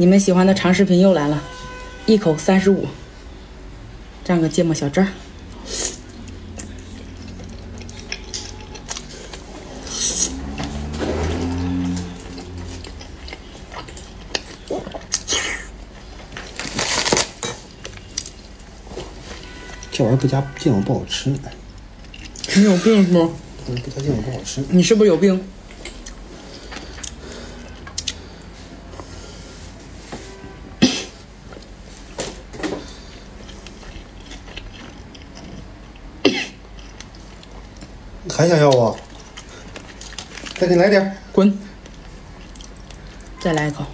你们喜欢的长视频又来了，一口三十五，蘸个芥末小汁儿。这玩意儿不加芥末不好吃，你有病是吗？不加芥末不好吃。你是不是有病？还想要啊？再给你来点。滚！再来一口。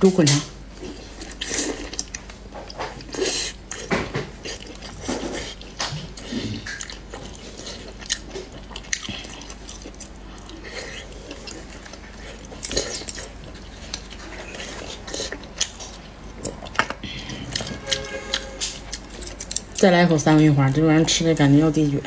猪滚肠。再来一口三文鱼花，这玩意吃的感觉要滴血。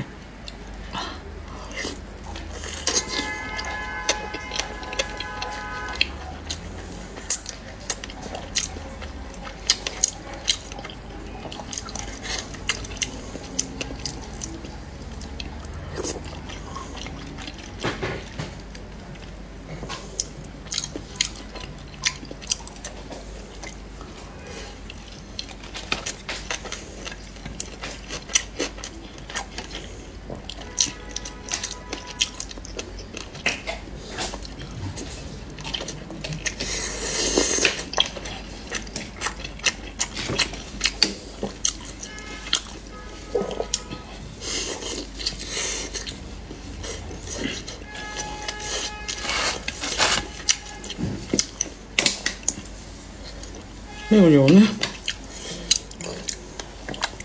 没有油呢，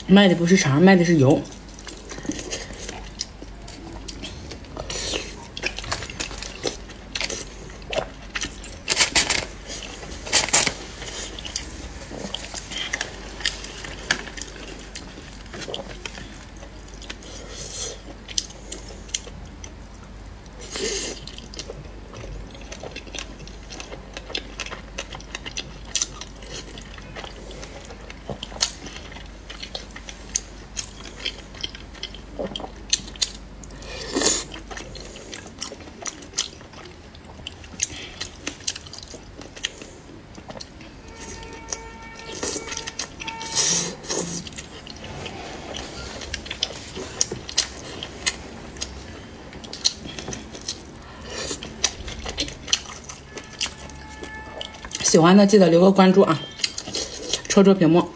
卖的不是肠，卖的是油。喜欢的记得留个关注啊，戳戳屏幕。